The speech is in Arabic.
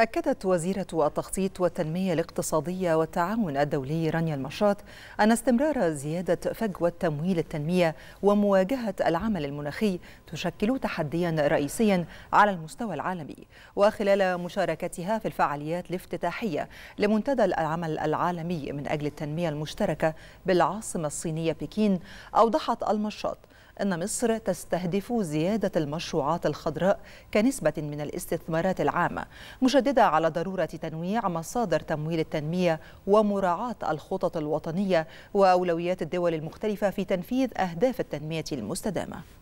أكدت وزيرة التخطيط والتنمية الاقتصادية والتعاون الدولي رانيا المشاط أن استمرار زيادة فجوة تمويل التنمية ومواجهة العمل المناخي تشكل تحديا رئيسيا على المستوى العالمي. وخلال مشاركتها في الفعاليات الافتتاحية لمنتدى العمل العالمي من أجل التنمية المشتركة بالعاصمة الصينية بكين أوضحت المشاط أن مصر تستهدف زيادة المشروعات الخضراء كنسبة من الاستثمارات العامة مشددة على ضرورة تنويع مصادر تمويل التنمية ومراعاة الخطط الوطنية وأولويات الدول المختلفة في تنفيذ أهداف التنمية المستدامة.